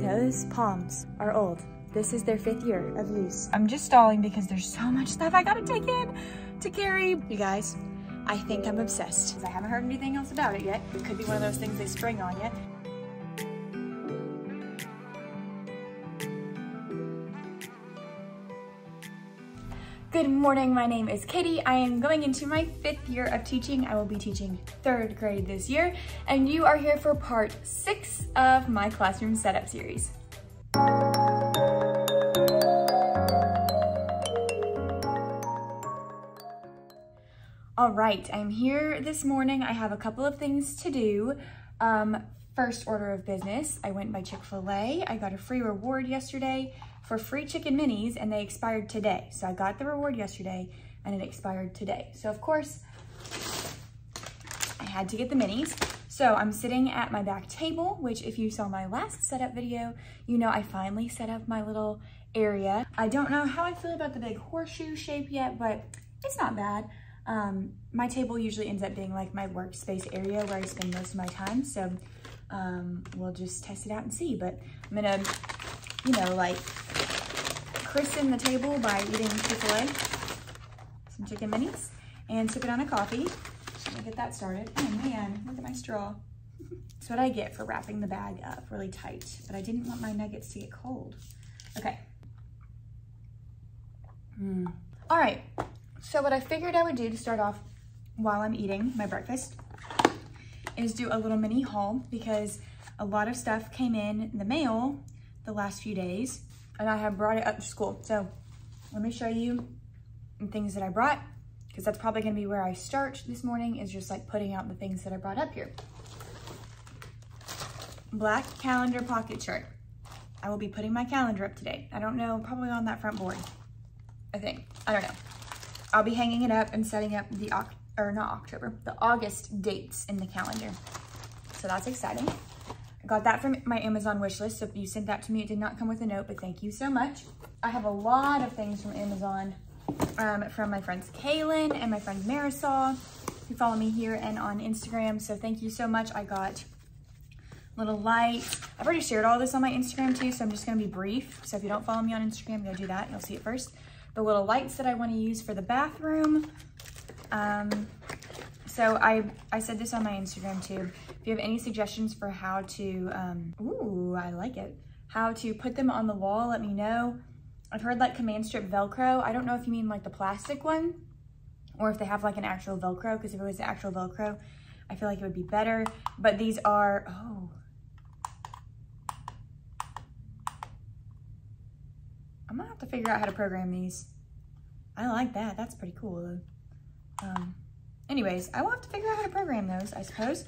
Those palms are old. This is their fifth year of use. I'm just stalling because there's so much stuff I gotta take in to carry. You guys, I think I'm obsessed. I haven't heard anything else about it yet. It could be one of those things they string on you. Good morning, my name is Katie. I am going into my fifth year of teaching. I will be teaching third grade this year, and you are here for part six of my classroom setup series. All right, I'm here this morning. I have a couple of things to do. Um, first order of business, I went by Chick-fil-A. I got a free reward yesterday for free chicken minis and they expired today. So I got the reward yesterday and it expired today. So of course, I had to get the minis. So I'm sitting at my back table, which if you saw my last setup video, you know I finally set up my little area. I don't know how I feel about the big horseshoe shape yet, but it's not bad. Um, my table usually ends up being like my workspace area where I spend most of my time. So um, we'll just test it out and see. But I'm gonna, you know, like christen the table by eating Chick-fil-A, some chicken minis, and sip it on a coffee. Let me get that started. Oh man, look at my straw. That's what I get for wrapping the bag up really tight, but I didn't want my nuggets to get cold. Okay. Mm. All right, so what I figured I would do to start off while I'm eating my breakfast is do a little mini haul because a lot of stuff came in the mail the last few days and I have brought it up to school. So let me show you the things that I brought because that's probably gonna be where I start this morning is just like putting out the things that I brought up here. Black calendar pocket chart. I will be putting my calendar up today. I don't know, probably on that front board, I think. I don't know. I'll be hanging it up and setting up the, or not October, the August dates in the calendar. So that's exciting. Got that from my Amazon wish list. So you sent that to me, it did not come with a note, but thank you so much. I have a lot of things from Amazon um, from my friends Kaylin and my friend Marisol who follow me here and on Instagram. So thank you so much. I got little lights. I've already shared all this on my Instagram too, so I'm just gonna be brief. So if you don't follow me on Instagram, go do that. You'll see it first. The little lights that I wanna use for the bathroom. Um, so I, I said this on my Instagram too. If you have any suggestions for how to, um, ooh, I like it, how to put them on the wall, let me know. I've heard like command strip Velcro. I don't know if you mean like the plastic one or if they have like an actual Velcro, because if it was the actual Velcro, I feel like it would be better. But these are, oh. I'm gonna have to figure out how to program these. I like that, that's pretty cool though. Um, anyways, I will have to figure out how to program those, I suppose.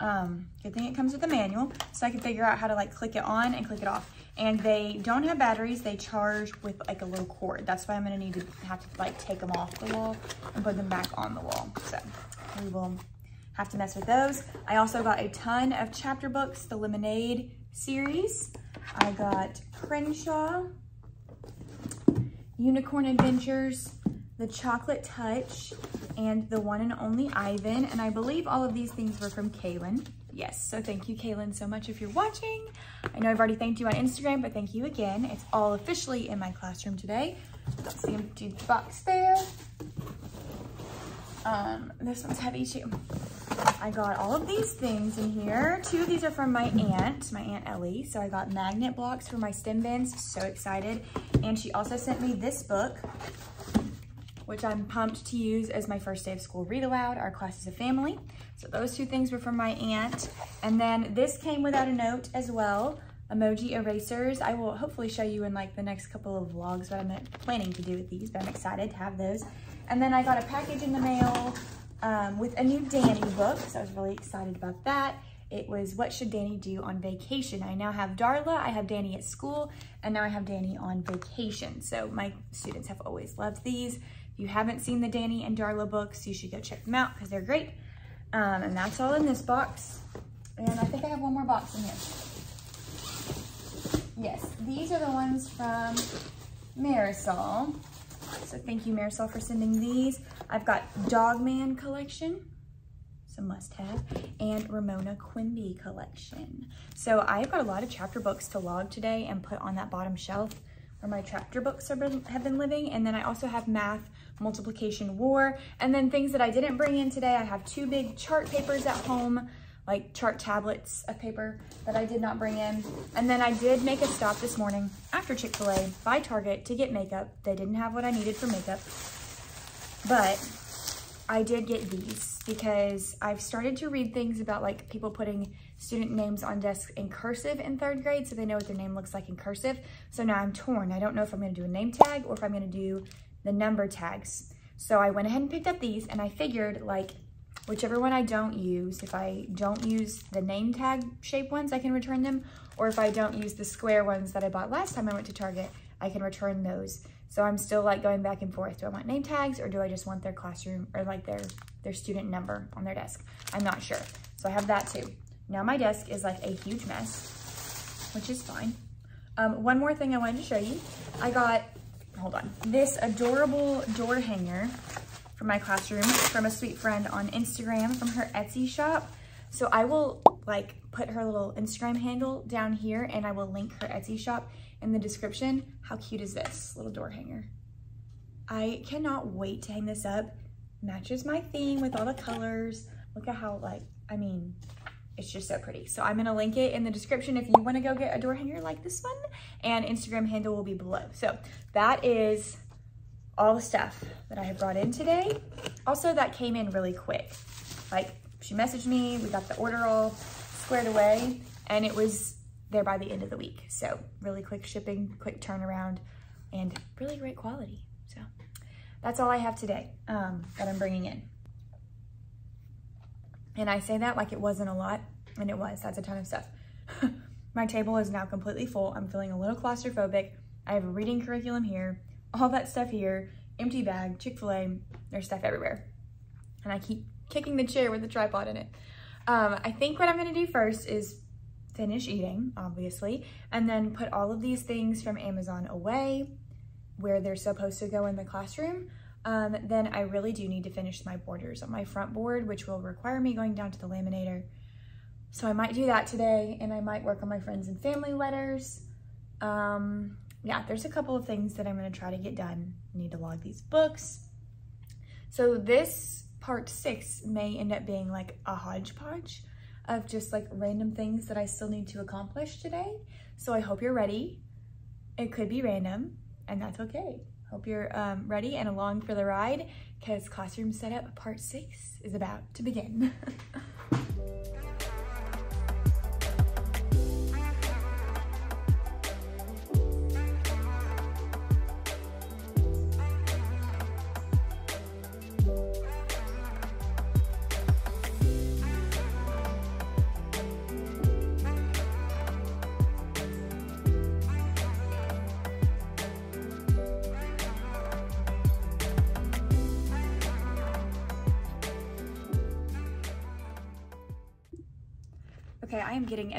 Um, good thing it comes with a manual, so I can figure out how to like click it on and click it off. And they don't have batteries, they charge with like a little cord. That's why I'm gonna need to have to like take them off the wall and put them back on the wall. So we will have to mess with those. I also got a ton of chapter books, the Lemonade series. I got Crenshaw, Unicorn Adventures, The Chocolate Touch, and the one and only Ivan. And I believe all of these things were from Kaylin. Yes, so thank you, Kaylin, so much if you're watching. I know I've already thanked you on Instagram, but thank you again. It's all officially in my classroom today. The empty box there. Um, this one's heavy too. I got all of these things in here. Two of these are from my aunt, my Aunt Ellie. So I got magnet blocks for my stem bins, so excited. And she also sent me this book, which I'm pumped to use as my first day of school read aloud, our class is a family. So those two things were from my aunt. And then this came without a note as well, emoji erasers. I will hopefully show you in like the next couple of vlogs what I'm planning to do with these, but I'm excited to have those. And then I got a package in the mail um, with a new Danny book, so I was really excited about that. It was What Should Danny Do on Vacation? I now have Darla, I have Danny at school, and now I have Danny on vacation. So my students have always loved these. If you haven't seen the Danny and Darla books, you should go check them out because they're great. Um, and that's all in this box. And I think I have one more box in here. Yes, these are the ones from Marisol. So thank you, Marisol, for sending these. I've got Dogman collection. a must-have, and Ramona Quimby collection. So I've got a lot of chapter books to log today and put on that bottom shelf where my chapter books been, have been living. And then I also have math, multiplication, war, and then things that I didn't bring in today. I have two big chart papers at home, like chart tablets of paper that I did not bring in. And then I did make a stop this morning after Chick-fil-A by Target to get makeup. They didn't have what I needed for makeup, but I did get these because I've started to read things about like people putting student names on desks in cursive in third grade so they know what their name looks like in cursive. So now I'm torn. I don't know if I'm gonna do a name tag or if I'm gonna do the number tags. So I went ahead and picked up these and I figured like whichever one I don't use, if I don't use the name tag shape ones, I can return them. Or if I don't use the square ones that I bought last time I went to Target, I can return those. So I'm still like going back and forth. Do I want name tags or do I just want their classroom or like their, their student number on their desk? I'm not sure. So I have that too. Now my desk is like a huge mess, which is fine. Um, one more thing I wanted to show you. I got, hold on, this adorable door hanger from my classroom from a sweet friend on Instagram from her Etsy shop. So I will like put her little Instagram handle down here and I will link her Etsy shop in the description. How cute is this little door hanger? I cannot wait to hang this up. Matches my theme with all the colors. Look at how like, I mean, it's just so pretty. So I'm gonna link it in the description if you wanna go get a door hanger like this one and Instagram handle will be below. So that is all the stuff that I have brought in today. Also that came in really quick. Like she messaged me, we got the order all squared away and it was there by the end of the week. So really quick shipping, quick turnaround, and really great quality. So that's all I have today um, that I'm bringing in. And I say that like it wasn't a lot, and it was, that's a ton of stuff. My table is now completely full. I'm feeling a little claustrophobic. I have a reading curriculum here, all that stuff here, empty bag, Chick-fil-A, there's stuff everywhere. And I keep kicking the chair with the tripod in it. Um, I think what I'm gonna do first is finish eating, obviously, and then put all of these things from Amazon away where they're supposed to go in the classroom. Um, then I really do need to finish my borders on my front board, which will require me going down to the laminator. So I might do that today and I might work on my friends and family letters. Um, yeah, there's a couple of things that I'm gonna try to get done. I need to log these books. So this part six may end up being like a hodgepodge of just like random things that I still need to accomplish today. So I hope you're ready. It could be random and that's okay. Hope you're um, ready and along for the ride because classroom setup part six is about to begin.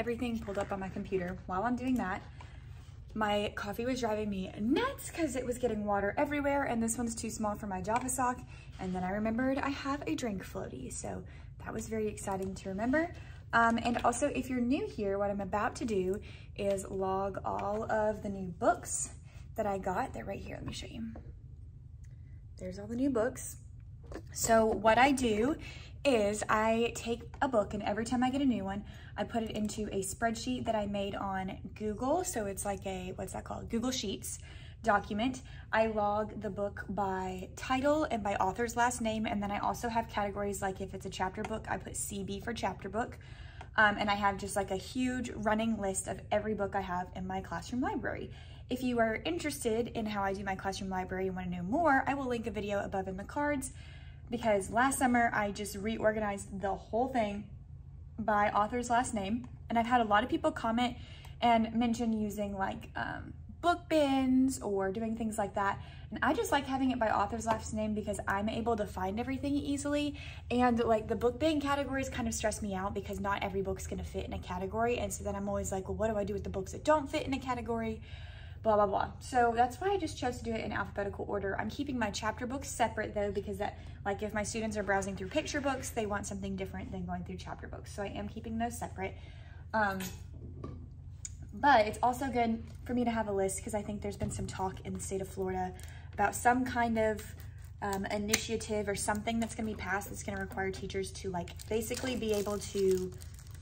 everything pulled up on my computer. While I'm doing that, my coffee was driving me nuts because it was getting water everywhere and this one's too small for my Java sock. And then I remembered I have a drink floaty. So that was very exciting to remember. Um, and also if you're new here, what I'm about to do is log all of the new books that I got. They're right here, let me show you. There's all the new books. So what I do is I take a book and every time I get a new one, I put it into a spreadsheet that I made on Google. So it's like a, what's that called? Google Sheets document. I log the book by title and by author's last name. And then I also have categories like if it's a chapter book, I put CB for chapter book. Um, and I have just like a huge running list of every book I have in my classroom library. If you are interested in how I do my classroom library and want to know more, I will link a video above in the cards because last summer I just reorganized the whole thing by author's last name. And I've had a lot of people comment and mention using like um, book bins or doing things like that. And I just like having it by author's last name because I'm able to find everything easily. And like the book bin categories kind of stress me out because not every book's gonna fit in a category. And so then I'm always like, well, what do I do with the books that don't fit in a category? Blah, blah, blah. So that's why I just chose to do it in alphabetical order. I'm keeping my chapter books separate though, because that, like if my students are browsing through picture books, they want something different than going through chapter books. So I am keeping those separate. Um, but it's also good for me to have a list because I think there's been some talk in the state of Florida about some kind of um, initiative or something that's gonna be passed that's gonna require teachers to like basically be able to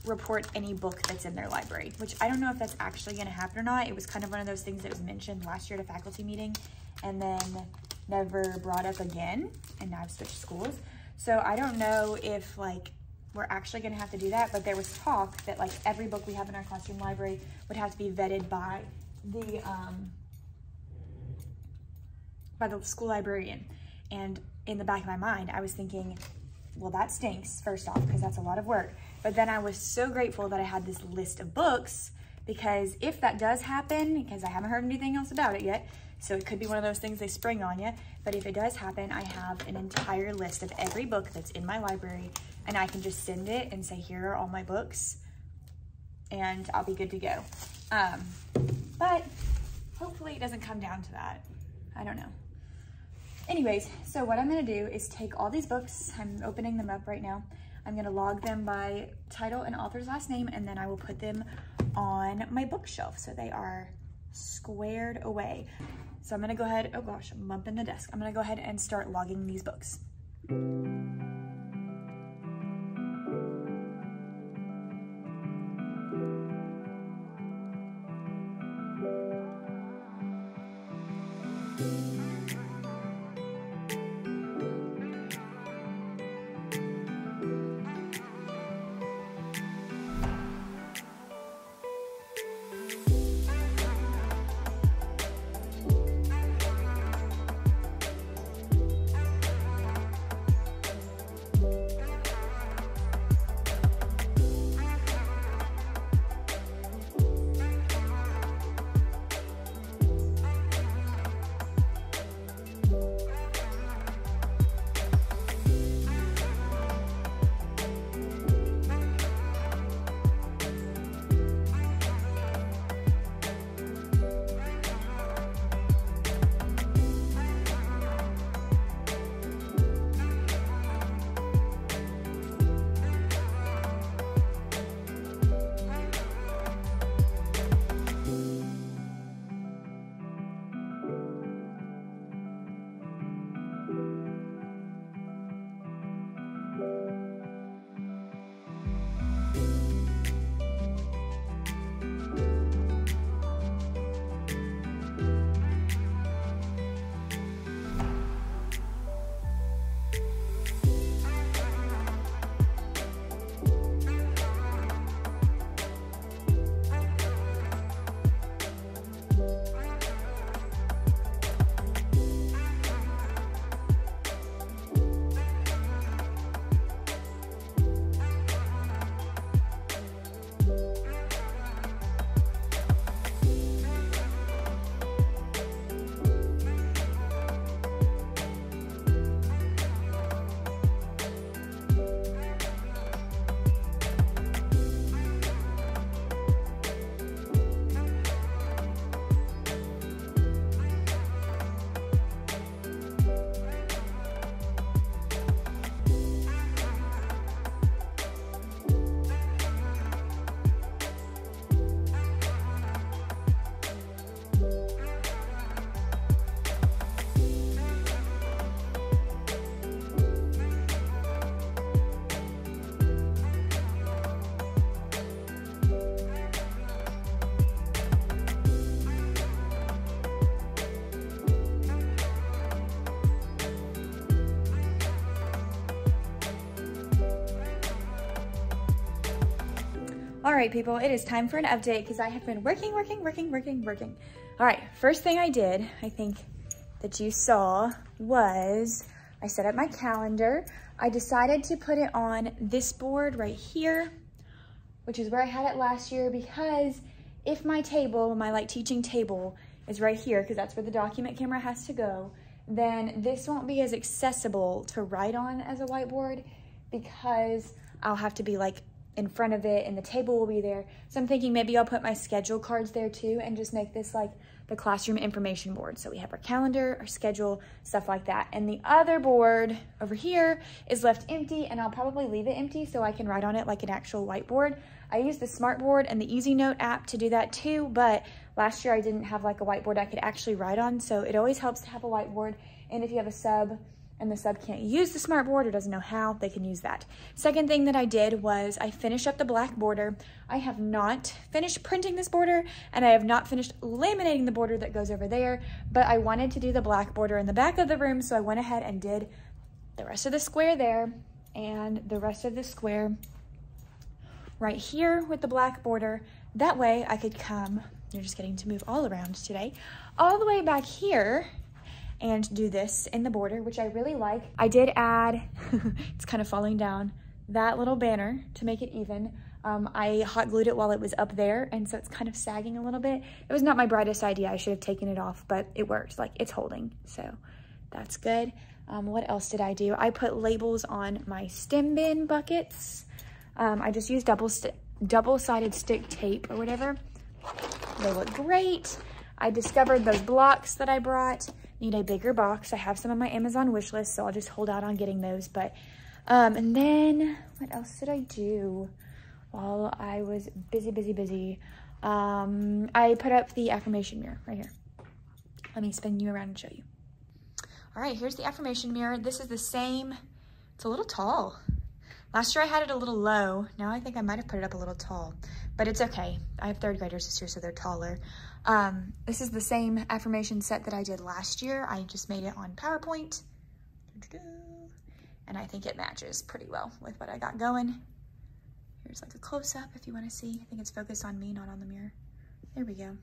report any book that's in their library, which I don't know if that's actually gonna happen or not. It was kind of one of those things that was mentioned last year at a faculty meeting and then never brought up again, and now I've switched schools. So I don't know if like we're actually gonna have to do that, but there was talk that like every book we have in our classroom library would have to be vetted by the, um, by the school librarian. And in the back of my mind, I was thinking, well, that stinks, first off, because that's a lot of work. But then I was so grateful that I had this list of books because if that does happen, because I haven't heard anything else about it yet, so it could be one of those things they spring on you, but if it does happen, I have an entire list of every book that's in my library and I can just send it and say, here are all my books and I'll be good to go. Um, but hopefully it doesn't come down to that. I don't know. Anyways, so what I'm gonna do is take all these books, I'm opening them up right now, I'm gonna log them by title and author's last name, and then I will put them on my bookshelf so they are squared away. So I'm gonna go ahead, oh gosh, I'm bumping the desk. I'm gonna go ahead and start logging these books. All right, people, it is time for an update because I have been working, working, working, working, working. All right, first thing I did, I think that you saw was I set up my calendar. I decided to put it on this board right here, which is where I had it last year because if my table, my like teaching table is right here, because that's where the document camera has to go, then this won't be as accessible to write on as a whiteboard because I'll have to be like in front of it and the table will be there. So I'm thinking maybe I'll put my schedule cards there too and just make this like the classroom information board. So we have our calendar, our schedule, stuff like that. And the other board over here is left empty and I'll probably leave it empty so I can write on it like an actual whiteboard. I use the Smartboard and the Easy Note app to do that too, but last year I didn't have like a whiteboard I could actually write on. So it always helps to have a whiteboard. And if you have a sub, and the sub can't use the smartboard or doesn't know how, they can use that. Second thing that I did was I finished up the black border. I have not finished printing this border and I have not finished laminating the border that goes over there, but I wanted to do the black border in the back of the room, so I went ahead and did the rest of the square there and the rest of the square right here with the black border. That way I could come, you're just getting to move all around today, all the way back here and do this in the border, which I really like. I did add, it's kind of falling down, that little banner to make it even. Um, I hot glued it while it was up there, and so it's kind of sagging a little bit. It was not my brightest idea. I should have taken it off, but it worked. Like, it's holding, so that's good. Um, what else did I do? I put labels on my stem bin buckets. Um, I just used double double-sided stick tape or whatever. They look great. I discovered those blocks that I brought need a bigger box. I have some on my Amazon wish list, so I'll just hold out on getting those. But, um, and then what else did I do while I was busy, busy, busy? Um, I put up the affirmation mirror right here. Let me spin you around and show you. All right, here's the affirmation mirror. This is the same, it's a little tall. Last year I had it a little low. Now I think I might have put it up a little tall, but it's okay. I have third graders this year, so they're taller. Um, this is the same affirmation set that I did last year. I just made it on PowerPoint. And I think it matches pretty well with what I got going. Here's like a close-up if you want to see. I think it's focused on me, not on the mirror. There we go.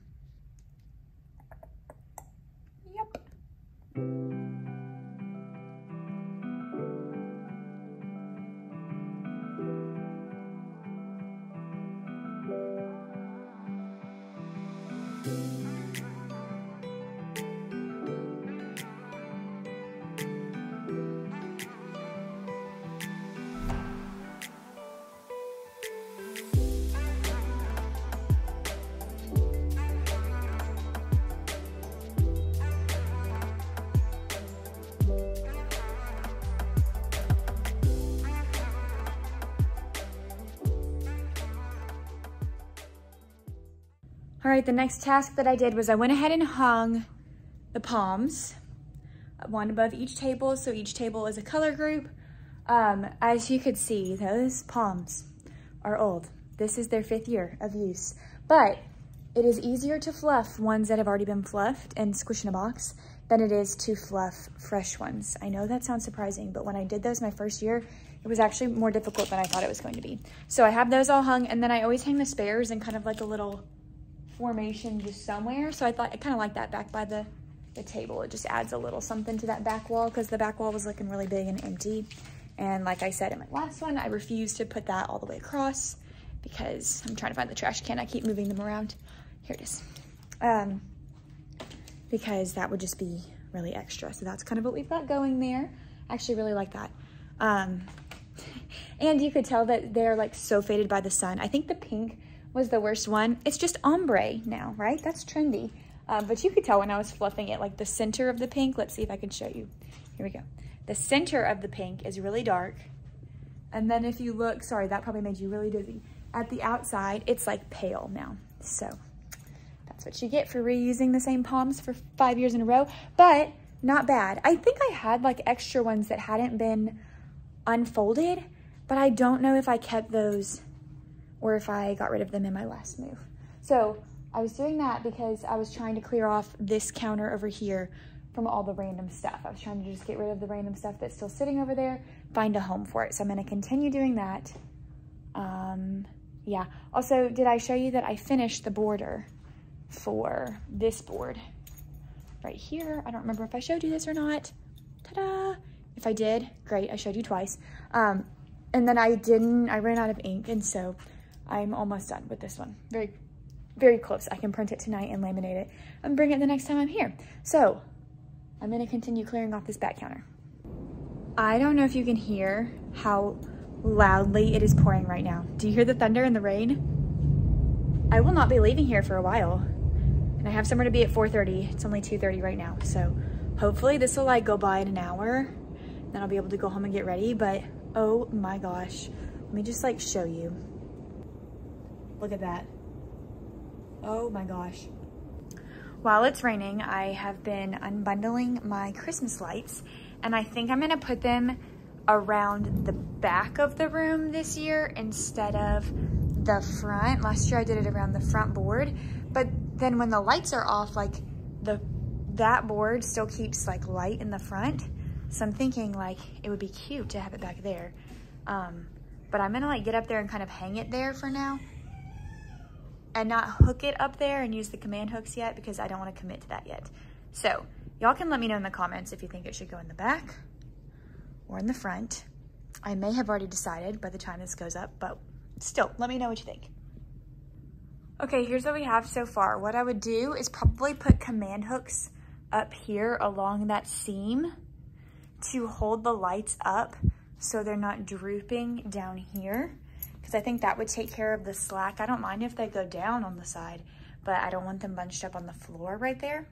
The next task that I did was I went ahead and hung the palms, one above each table, so each table is a color group. Um, as you could see, those palms are old. This is their fifth year of use, but it is easier to fluff ones that have already been fluffed and squished in a box than it is to fluff fresh ones. I know that sounds surprising, but when I did those my first year, it was actually more difficult than I thought it was going to be. So I have those all hung, and then I always hang the spares in kind of like a little formation just somewhere. So I thought I kind of like that back by the, the table. It just adds a little something to that back wall because the back wall was looking really big and empty. And like I said in my last one, I refuse to put that all the way across because I'm trying to find the trash can. I keep moving them around. Here it is. Um, because that would just be really extra. So that's kind of what we've got going there. I actually really like that. Um, and you could tell that they're like so faded by the sun. I think the pink was the worst one. It's just ombre now, right? That's trendy. Um, but you could tell when I was fluffing it, like the center of the pink. Let's see if I can show you. Here we go. The center of the pink is really dark. And then if you look, sorry, that probably made you really dizzy. At the outside, it's like pale now. So that's what you get for reusing the same palms for five years in a row, but not bad. I think I had like extra ones that hadn't been unfolded, but I don't know if I kept those or if I got rid of them in my last move. So I was doing that because I was trying to clear off this counter over here from all the random stuff. I was trying to just get rid of the random stuff that's still sitting over there, find a home for it. So I'm gonna continue doing that. Um, yeah. Also, did I show you that I finished the border for this board right here? I don't remember if I showed you this or not. Ta-da! If I did, great, I showed you twice. Um, and then I didn't, I ran out of ink, and so I'm almost done with this one. Very, very close. I can print it tonight and laminate it and bring it the next time I'm here. So I'm gonna continue clearing off this back counter. I don't know if you can hear how loudly. It is pouring right now. Do you hear the thunder and the rain? I will not be leaving here for a while. And I have somewhere to be at 4.30. It's only 2.30 right now. So hopefully this will like go by in an hour. Then I'll be able to go home and get ready. But oh my gosh. Let me just like show you. Look at that. Oh my gosh. While it's raining, I have been unbundling my Christmas lights and I think I'm gonna put them around the back of the room this year instead of the front. Last year I did it around the front board, but then when the lights are off, like the that board still keeps like light in the front. So I'm thinking like it would be cute to have it back there. Um, but I'm gonna like get up there and kind of hang it there for now and not hook it up there and use the command hooks yet because I don't wanna commit to that yet. So y'all can let me know in the comments if you think it should go in the back or in the front. I may have already decided by the time this goes up, but still, let me know what you think. Okay, here's what we have so far. What I would do is probably put command hooks up here along that seam to hold the lights up so they're not drooping down here because I think that would take care of the slack. I don't mind if they go down on the side, but I don't want them bunched up on the floor right there.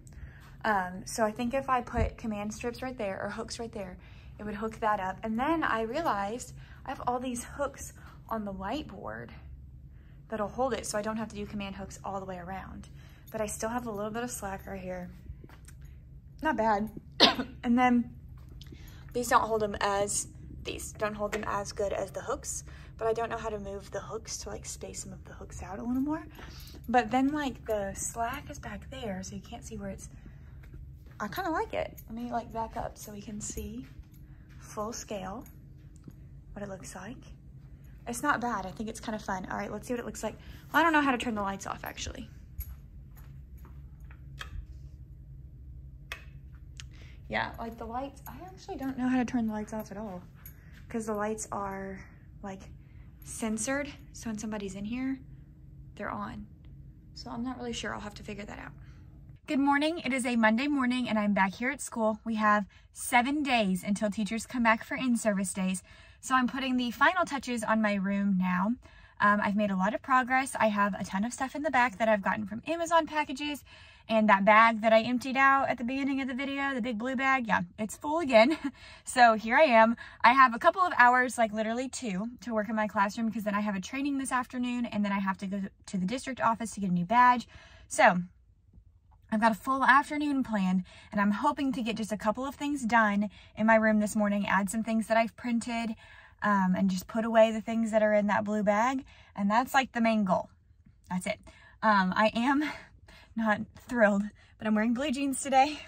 Um, so I think if I put command strips right there or hooks right there, it would hook that up. And then I realized I have all these hooks on the whiteboard that'll hold it so I don't have to do command hooks all the way around. But I still have a little bit of slack right here. Not bad. and then these don't hold them as, these don't hold them as good as the hooks, but I don't know how to move the hooks to like space some of the hooks out a little more. But then like the slack is back there, so you can't see where it's, I kind of like it. Let me like back up so we can see full scale what it looks like. It's not bad. I think it's kind of fun. All right, let's see what it looks like. Well, I don't know how to turn the lights off actually. Yeah, like the lights, I actually don't know how to turn the lights off at all because the lights are like censored. So when somebody's in here, they're on. So I'm not really sure. I'll have to figure that out. Good morning. It is a Monday morning and I'm back here at school. We have seven days until teachers come back for in-service days. So I'm putting the final touches on my room now. Um, I've made a lot of progress. I have a ton of stuff in the back that I've gotten from Amazon packages and that bag that I emptied out at the beginning of the video, the big blue bag, yeah, it's full again. so here I am. I have a couple of hours, like literally two, to work in my classroom because then I have a training this afternoon and then I have to go to the district office to get a new badge. So I've got a full afternoon planned and I'm hoping to get just a couple of things done in my room this morning, add some things that I've printed um, and just put away the things that are in that blue bag. And that's like the main goal. That's it. Um, I am not thrilled, but I'm wearing blue jeans today.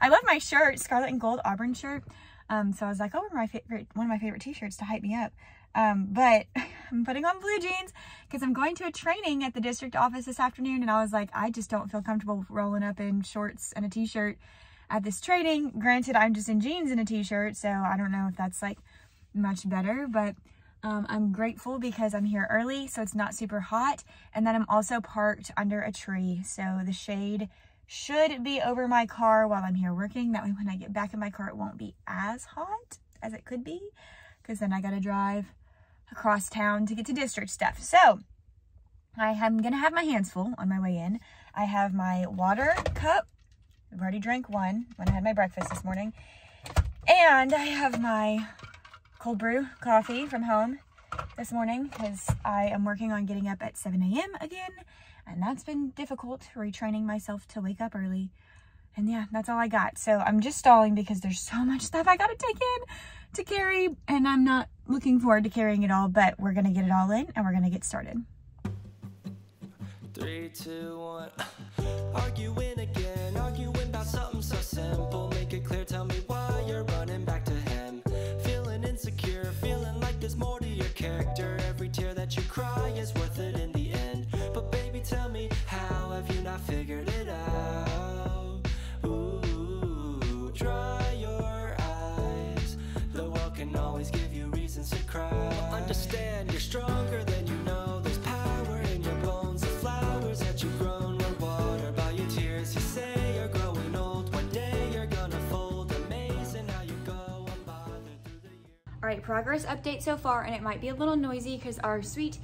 I love my shirt, scarlet and gold Auburn shirt. Um, so I was like, oh, my favorite, one of my favorite t-shirts to hype me up. Um, but I'm putting on blue jeans because I'm going to a training at the district office this afternoon. And I was like, I just don't feel comfortable rolling up in shorts and a t-shirt at this training. Granted, I'm just in jeans and a t-shirt. So I don't know if that's like much better, but um, I'm grateful because I'm here early, so it's not super hot. And then I'm also parked under a tree, so the shade should be over my car while I'm here working. That way when I get back in my car, it won't be as hot as it could be, because then I gotta drive across town to get to district stuff. So I am gonna have my hands full on my way in. I have my water cup. I've already drank one when I had my breakfast this morning. And I have my cold brew coffee from home this morning because I am working on getting up at 7 a.m. again. And that's been difficult, retraining myself to wake up early. And yeah, that's all I got. So I'm just stalling because there's so much stuff I got to take in to carry. And I'm not looking forward to carrying it all, but we're going to get it all in and we're going to get started. Three, two, one. Arguing again, arguing about something so simple. Progress update so far, and it might be a little noisy because our sweet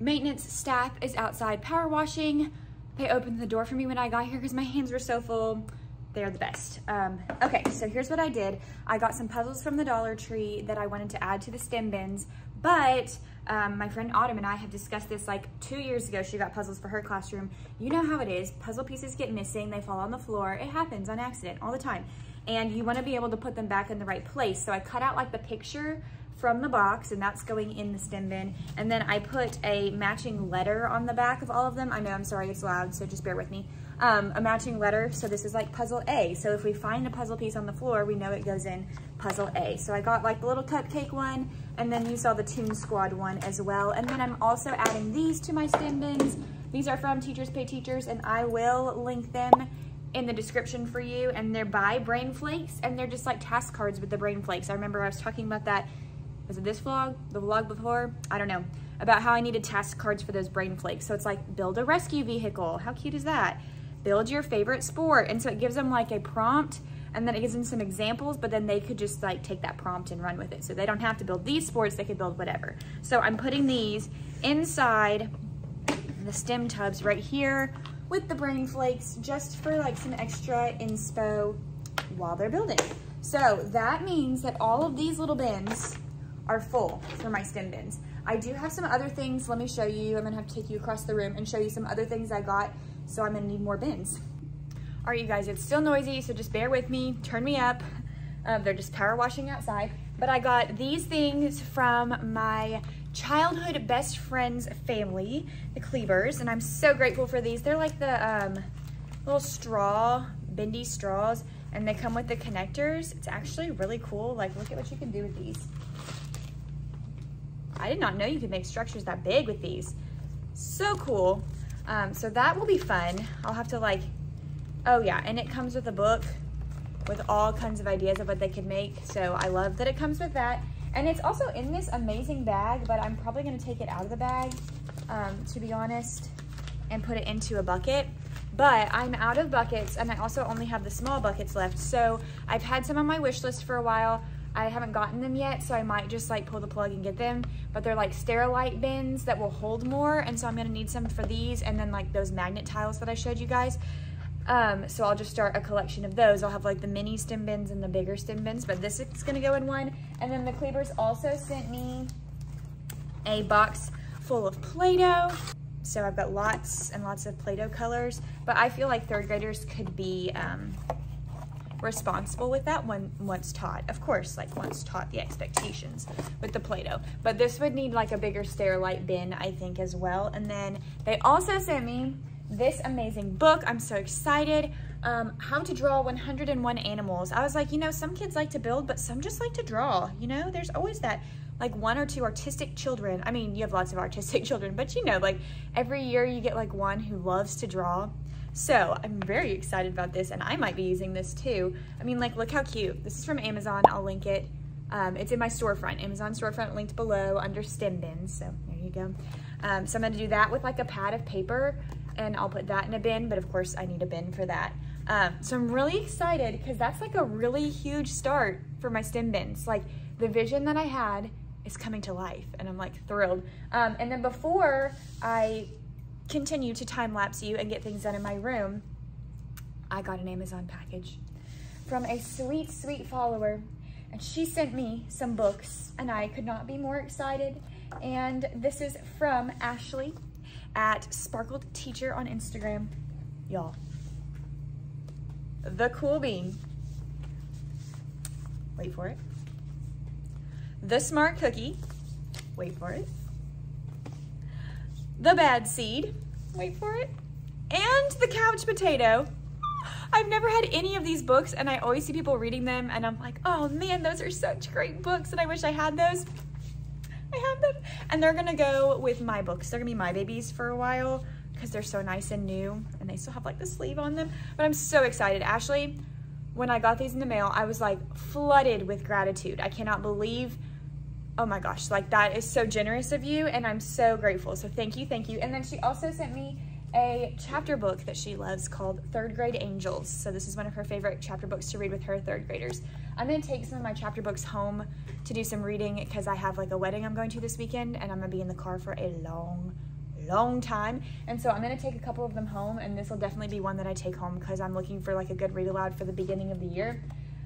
maintenance staff is outside power washing. They opened the door for me when I got here because my hands were so full. They're the best. Um, okay, so here's what I did. I got some puzzles from the Dollar Tree that I wanted to add to the stem bins, but um, my friend Autumn and I have discussed this like two years ago. She got puzzles for her classroom. You know how it is. Puzzle pieces get missing. They fall on the floor. It happens on accident all the time. And you want to be able to put them back in the right place. So I cut out like the picture from the box and that's going in the stem bin. And then I put a matching letter on the back of all of them. I know, I'm sorry, it's loud, so just bear with me. Um, a matching letter, so this is like puzzle A. So if we find a puzzle piece on the floor, we know it goes in puzzle A. So I got like the little cupcake one, and then you saw the Tune Squad one as well. And then I'm also adding these to my stem bins. These are from Teachers Pay Teachers, and I will link them in the description for you. And they're by Brain Flakes, and they're just like task cards with the Brain Flakes. I remember I was talking about that was it this vlog? The vlog before? I don't know. About how I needed task cards for those brain flakes. So it's like, build a rescue vehicle. How cute is that? Build your favorite sport. And so it gives them like a prompt and then it gives them some examples, but then they could just like take that prompt and run with it. So they don't have to build these sports, they could build whatever. So I'm putting these inside the stem tubs right here with the brain flakes just for like some extra inspo while they're building. So that means that all of these little bins are full for my stem bins. I do have some other things. Let me show you. I'm gonna have to take you across the room and show you some other things I got. So I'm gonna need more bins. All right, you guys, it's still noisy, so just bear with me, turn me up. Um, they're just power washing outside. But I got these things from my childhood best friend's family, the Cleavers, and I'm so grateful for these. They're like the um, little straw, bendy straws, and they come with the connectors. It's actually really cool. Like, look at what you can do with these. I did not know you could make structures that big with these. So cool. Um, so that will be fun. I'll have to like, oh yeah, and it comes with a book with all kinds of ideas of what they could make. So I love that it comes with that. And it's also in this amazing bag, but I'm probably gonna take it out of the bag, um, to be honest, and put it into a bucket. But I'm out of buckets and I also only have the small buckets left. So I've had some on my wish list for a while. I haven't gotten them yet, so I might just like pull the plug and get them. But they're like Sterilite bins that will hold more, and so I'm gonna need some for these, and then like those magnet tiles that I showed you guys. Um, so I'll just start a collection of those. I'll have like the mini stem bins and the bigger stem bins, but this is gonna go in one. And then the Cleavers also sent me a box full of Play-Doh. So I've got lots and lots of Play-Doh colors, but I feel like third graders could be um, responsible with that when once taught. Of course, like once taught the expectations with the Play-Doh. But this would need like a bigger Sterilite bin, I think, as well. And then they also sent me this amazing book. I'm so excited. Um, how to draw 101 animals. I was like, you know, some kids like to build, but some just like to draw. You know, there's always that like one or two artistic children. I mean, you have lots of artistic children, but you know, like every year you get like one who loves to draw. So I'm very excited about this and I might be using this too. I mean, like, look how cute. This is from Amazon. I'll link it. Um, it's in my storefront, Amazon storefront linked below under stem bins. So there you go. Um, so I'm gonna do that with like a pad of paper and I'll put that in a bin, but of course I need a bin for that. Um, so I'm really excited because that's like a really huge start for my stem bins. Like the vision that I had is coming to life and I'm like thrilled. Um, and then before I continue to time lapse you and get things done in my room, I got an Amazon package from a sweet, sweet follower. And she sent me some books and I could not be more excited. And this is from Ashley at Sparkled Teacher on Instagram. Y'all, the Cool Bean. Wait for it. The Smart Cookie. Wait for it the bad seed, wait for it, and the couch potato. I've never had any of these books and I always see people reading them and I'm like, oh man, those are such great books and I wish I had those. I have them. And they're gonna go with my books. They're gonna be my babies for a while because they're so nice and new and they still have like the sleeve on them. But I'm so excited. Ashley, when I got these in the mail, I was like flooded with gratitude. I cannot believe oh my gosh, like that is so generous of you and I'm so grateful. So thank you, thank you. And then she also sent me a chapter book that she loves called Third Grade Angels. So this is one of her favorite chapter books to read with her third graders. I'm gonna take some of my chapter books home to do some reading because I have like a wedding I'm going to this weekend and I'm gonna be in the car for a long, long time. And so I'm gonna take a couple of them home and this will definitely be one that I take home because I'm looking for like a good read aloud for the beginning of the year.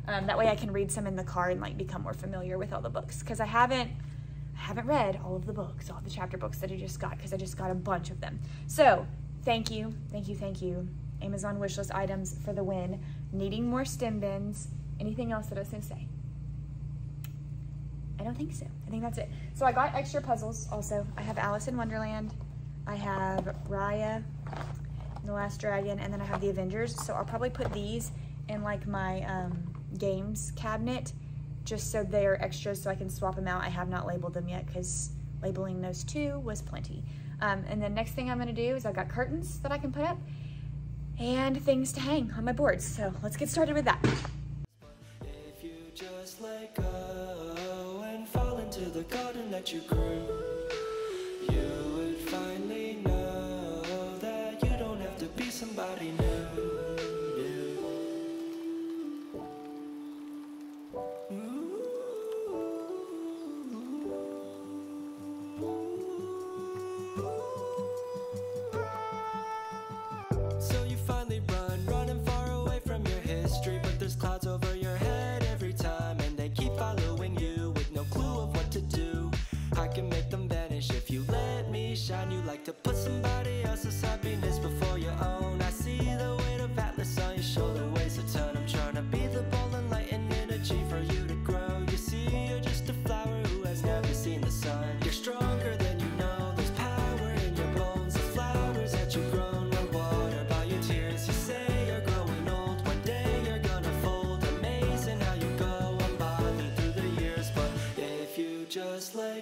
Um, that way I can read some in the car and like become more familiar with all the books because I haven't I haven't read all of the books, all the chapter books that I just got because I just got a bunch of them. So thank you, thank you, thank you. Amazon wishlist items for the win. Needing more stem bins. Anything else that I was gonna say? I don't think so. I think that's it. So I got extra puzzles also. I have Alice in Wonderland. I have Raya, The Last Dragon, and then I have the Avengers. So I'll probably put these in like my um, games cabinet just so they're extras so I can swap them out. I have not labeled them yet because labeling those two was plenty. Um, and the next thing I'm gonna do is I've got curtains that I can put up and things to hang on my boards. So let's get started with that. If you just let go and fall into the garden that you grew,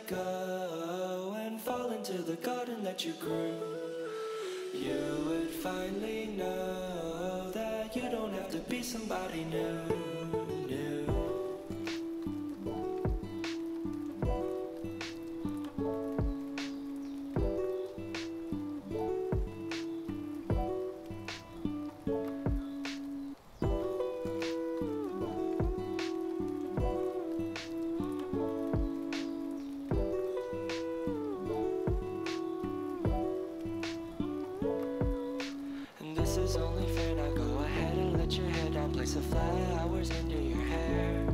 go and fall into the garden that you grew, you would finally know that you don't have to be somebody new. Place the flowers into your hair.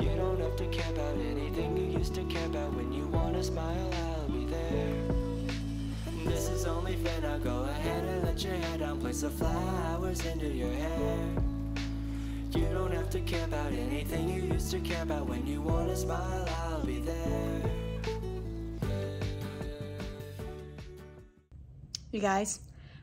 You don't have to care about anything you used to care about. When you wanna smile, I'll be there. And this is only fair. Now go ahead and let your hair down. Place the flowers into your hair. You don't have to care about anything you used to care about. When you wanna smile, I'll be there. You guys,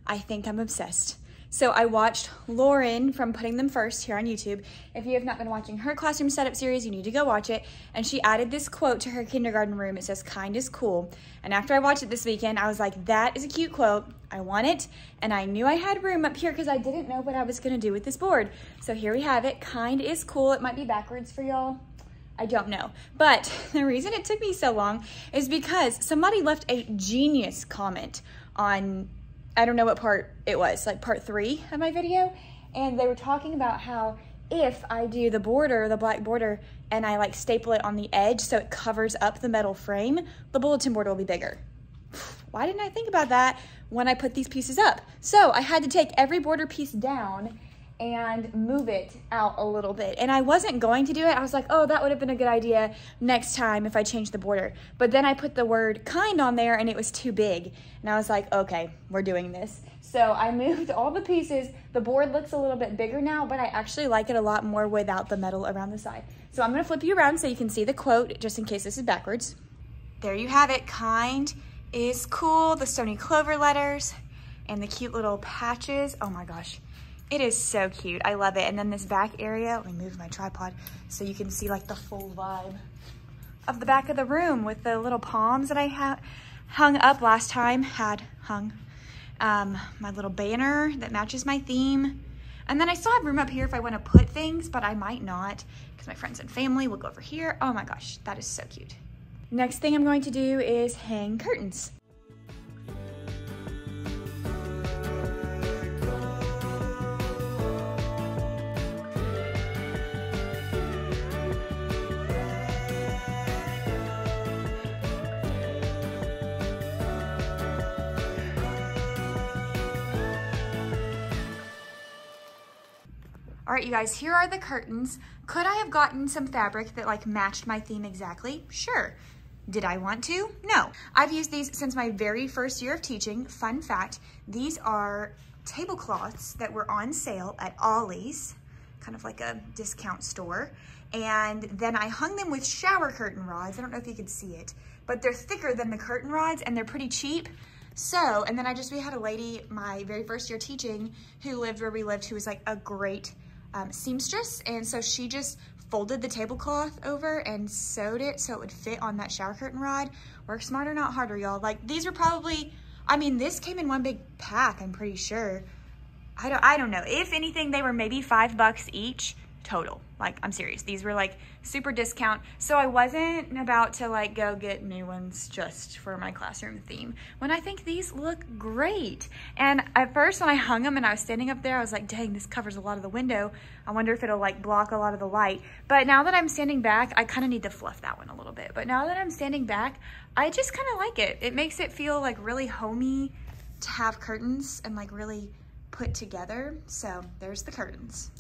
I think I'm obsessed. So I watched Lauren from Putting Them First here on YouTube. If you have not been watching her classroom setup series, you need to go watch it. And she added this quote to her kindergarten room. It says, kind is cool. And after I watched it this weekend, I was like, that is a cute quote. I want it. And I knew I had room up here because I didn't know what I was gonna do with this board. So here we have it, kind is cool. It might be backwards for y'all. I don't know. But the reason it took me so long is because somebody left a genius comment on, I don't know what part it was, like part three of my video. And they were talking about how if I do the border, the black border, and I like staple it on the edge so it covers up the metal frame, the bulletin board will be bigger. Why didn't I think about that when I put these pieces up? So I had to take every border piece down and move it out a little bit. And I wasn't going to do it. I was like, oh, that would have been a good idea next time if I changed the border. But then I put the word kind on there and it was too big. And I was like, okay, we're doing this. So I moved all the pieces. The board looks a little bit bigger now, but I actually like it a lot more without the metal around the side. So I'm gonna flip you around so you can see the quote, just in case this is backwards. There you have it, kind is cool, the Stoney Clover letters, and the cute little patches. Oh my gosh. It is so cute. I love it. And then this back area, let me move my tripod so you can see like the full vibe of the back of the room with the little palms that I had hung up last time, had hung. Um, my little banner that matches my theme. And then I still have room up here if I want to put things, but I might not because my friends and family will go over here. Oh my gosh, that is so cute. Next thing I'm going to do is hang curtains. All right, you guys, here are the curtains. Could I have gotten some fabric that like matched my theme exactly? Sure. Did I want to? No. I've used these since my very first year of teaching. Fun fact, these are tablecloths that were on sale at Ollie's, kind of like a discount store. And then I hung them with shower curtain rods. I don't know if you could see it, but they're thicker than the curtain rods and they're pretty cheap. So, and then I just, we had a lady my very first year teaching who lived where we lived who was like a great um, seamstress. And so she just folded the tablecloth over and sewed it so it would fit on that shower curtain rod. Work smarter, not harder, y'all. Like these were probably, I mean, this came in one big pack, I'm pretty sure. I don't, I don't know. If anything, they were maybe five bucks each total. Like, I'm serious. These were like super discount. So I wasn't about to like go get new ones just for my classroom theme when I think these look great. And at first when I hung them and I was standing up there, I was like, dang, this covers a lot of the window. I wonder if it'll like block a lot of the light. But now that I'm standing back, I kind of need to fluff that one a little bit. But now that I'm standing back, I just kind of like it. It makes it feel like really homey to have curtains and like really put together. So there's the curtains.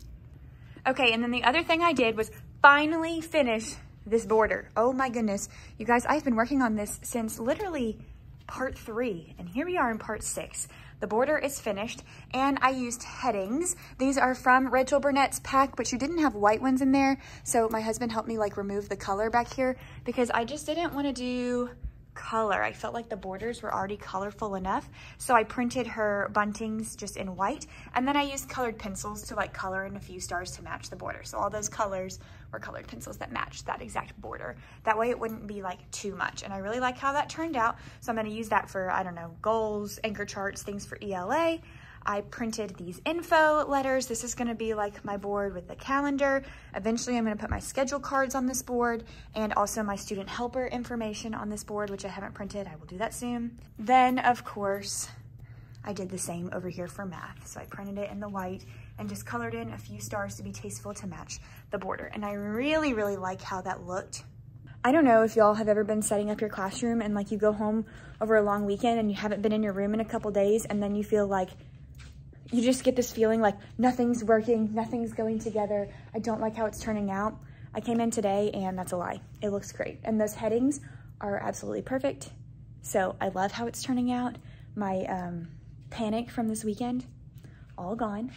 Okay, and then the other thing I did was finally finish this border. Oh my goodness. You guys, I've been working on this since literally part three, and here we are in part six. The border is finished, and I used headings. These are from Rachel Burnett's pack, but she didn't have white ones in there, so my husband helped me like remove the color back here because I just didn't want to do color. I felt like the borders were already colorful enough. So I printed her buntings just in white. And then I used colored pencils to like color in a few stars to match the border. So all those colors were colored pencils that matched that exact border. That way it wouldn't be like too much. And I really like how that turned out. So I'm gonna use that for, I don't know, goals, anchor charts, things for ELA. I printed these info letters. This is gonna be like my board with the calendar. Eventually I'm gonna put my schedule cards on this board and also my student helper information on this board, which I haven't printed. I will do that soon. Then of course, I did the same over here for math. So I printed it in the white and just colored in a few stars to be tasteful to match the border. And I really, really like how that looked. I don't know if y'all have ever been setting up your classroom and like you go home over a long weekend and you haven't been in your room in a couple days and then you feel like you just get this feeling like nothing's working, nothing's going together. I don't like how it's turning out. I came in today and that's a lie. It looks great. And those headings are absolutely perfect. So I love how it's turning out. My um, panic from this weekend, all gone.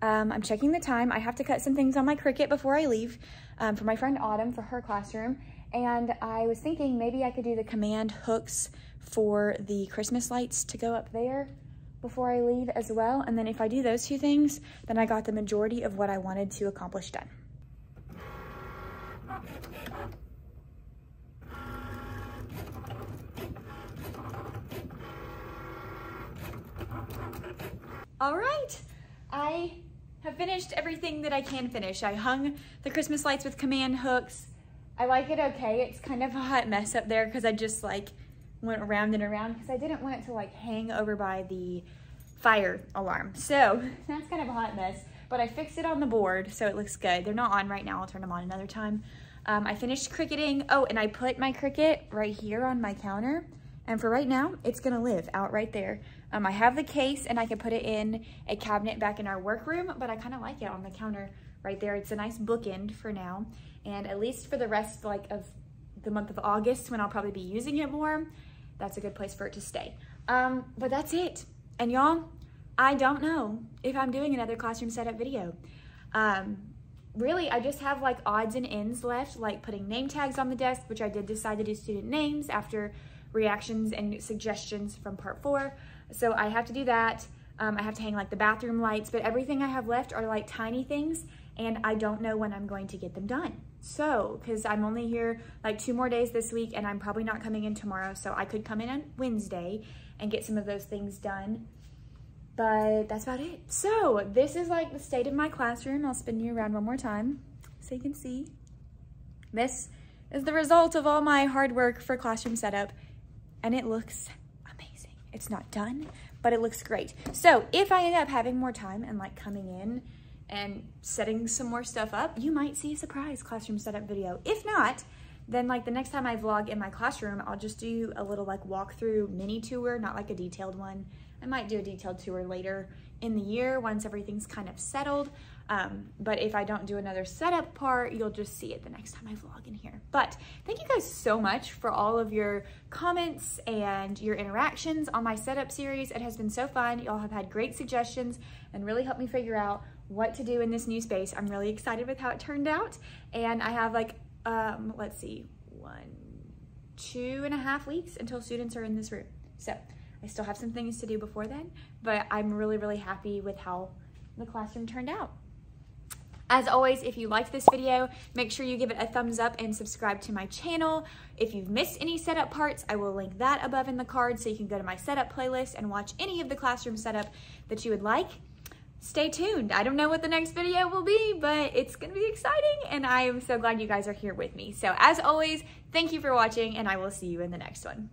Um, I'm checking the time. I have to cut some things on my Cricut before I leave um, for my friend Autumn for her classroom. And I was thinking maybe I could do the command hooks for the Christmas lights to go up there before I leave as well. And then if I do those two things, then I got the majority of what I wanted to accomplish done. All right, I have finished everything that I can finish. I hung the Christmas lights with command hooks. I like it okay. It's kind of a hot mess up there because I just like went around and around because I didn't want it to like hang over by the fire alarm. So that's kind of a hot mess, but I fixed it on the board so it looks good. They're not on right now. I'll turn them on another time. Um, I finished cricketing. Oh, and I put my Cricut right here on my counter. And for right now, it's gonna live out right there. Um, I have the case and I can put it in a cabinet back in our workroom, but I kind of like it on the counter right there. It's a nice bookend for now. And at least for the rest like of the month of August when I'll probably be using it more, that's a good place for it to stay. Um, but that's it. And y'all, I don't know if I'm doing another classroom setup video. Um, really, I just have like odds and ends left, like putting name tags on the desk, which I did decide to do student names after reactions and suggestions from part four. So I have to do that. Um, I have to hang like the bathroom lights, but everything I have left are like tiny things and I don't know when I'm going to get them done. So, because I'm only here like two more days this week and I'm probably not coming in tomorrow, so I could come in on Wednesday and get some of those things done. But that's about it. So this is like the state of my classroom. I'll spin you around one more time so you can see. This is the result of all my hard work for classroom setup and it looks amazing. It's not done, but it looks great. So if I end up having more time and like coming in and setting some more stuff up, you might see a surprise classroom setup video. If not, then like the next time I vlog in my classroom, I'll just do a little like walkthrough mini tour, not like a detailed one. I might do a detailed tour later in the year once everything's kind of settled. Um, but if I don't do another setup part, you'll just see it the next time I vlog in here. But thank you guys so much for all of your comments and your interactions on my setup series. It has been so fun. Y'all have had great suggestions and really helped me figure out what to do in this new space. I'm really excited with how it turned out. And I have like, um, let's see, one, two and a half weeks until students are in this room. So I still have some things to do before then, but I'm really, really happy with how the classroom turned out. As always, if you liked this video, make sure you give it a thumbs up and subscribe to my channel. If you've missed any setup parts, I will link that above in the card so you can go to my setup playlist and watch any of the classroom setup that you would like. Stay tuned. I don't know what the next video will be, but it's gonna be exciting and I am so glad you guys are here with me. So as always, thank you for watching and I will see you in the next one.